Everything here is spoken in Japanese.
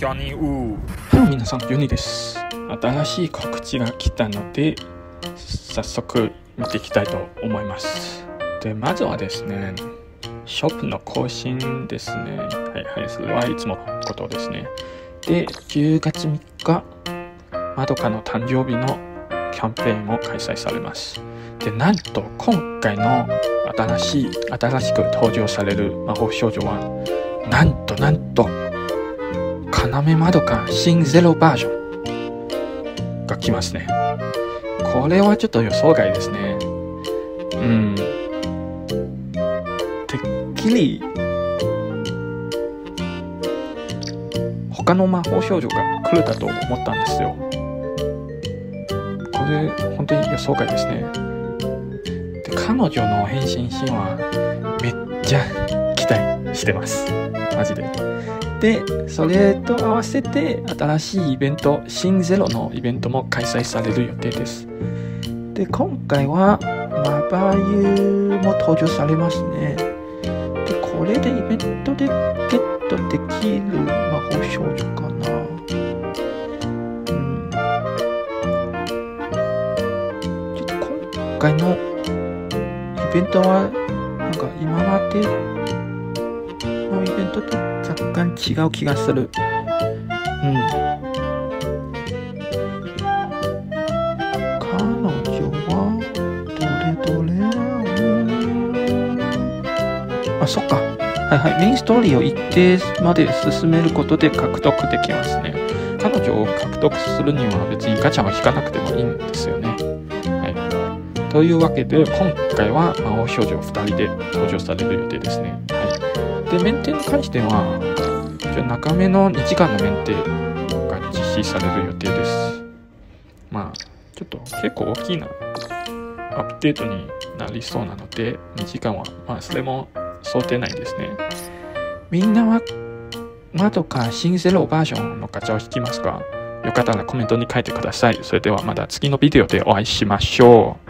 ジョニウー。ハロー皆さん、ヨニです。新しい告知が来たので、早速見ていきたいと思います。で、まずはですね、ショップの更新ですね。はいはい、それはいつものことですね。で、10月3日、まどかの誕生日のキャンペーンも開催されます。で、なんと今回の新しい、新しく登場される魔法少女は、なんとなんと、要まどか新ゼロバージョンが来ますね。これはちょっと予想外ですね。うん。てっきり、他の魔法少女が来るだと思ったんですよ。これ、本当に予想外ですね。で、彼女の変身シーンは、めっちゃしてます。マジで。で、それと合わせて新しいイベント、新ゼロのイベントも開催される予定です。で、今回は、マバユも登場されますね。で、これでイベントでゲットできる魔法少女かな。うん。ちょっと今回のイベントは、なんか今までのイベントと若干違う気がする。うん。彼女は、どれどれあ、そっか。はいはい。メインストーリーを一定まで進めることで獲得できますね。彼女を獲得するには別にガチャを引かなくてもいいんですよね。はい。というわけで、今回は魔法少女2人で登場される予定ですね。で、メンテに関しては、ちょ長めの2時間のメンテが実施される予定です。まあ、ちょっと結構大きなアップデートになりそうなので、2時間は、まあ、それも想定内ですね。みんなは、まどか新ゼロバージョンのガチャを引きますか？よかったらコメントに書いてください。それではまた次のビデオでお会いしましょう。